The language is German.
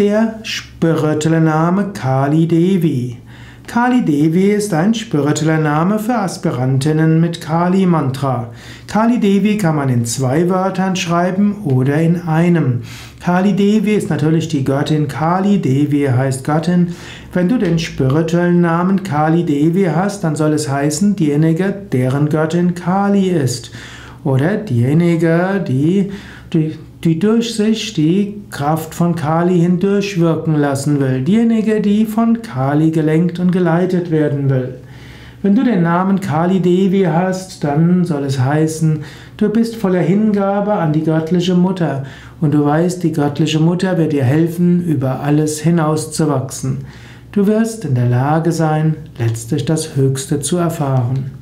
Der spirituelle Name Kali Devi. Kali Devi ist ein spiritueller Name für Aspirantinnen mit Kali Mantra. Kali Devi kann man in zwei Wörtern schreiben oder in einem. Kali Devi ist natürlich die Göttin. Kali Devi heißt Göttin. Wenn du den spirituellen Namen Kali Devi hast, dann soll es heißen, diejenige, deren Göttin Kali ist. Oder diejenige, die, die die durch sich die Kraft von Kali hindurchwirken lassen will, diejenige, die von Kali gelenkt und geleitet werden will. Wenn du den Namen Kali Devi hast, dann soll es heißen, du bist voller Hingabe an die göttliche Mutter und du weißt, die göttliche Mutter wird dir helfen, über alles hinauszuwachsen. Du wirst in der Lage sein, letztlich das Höchste zu erfahren.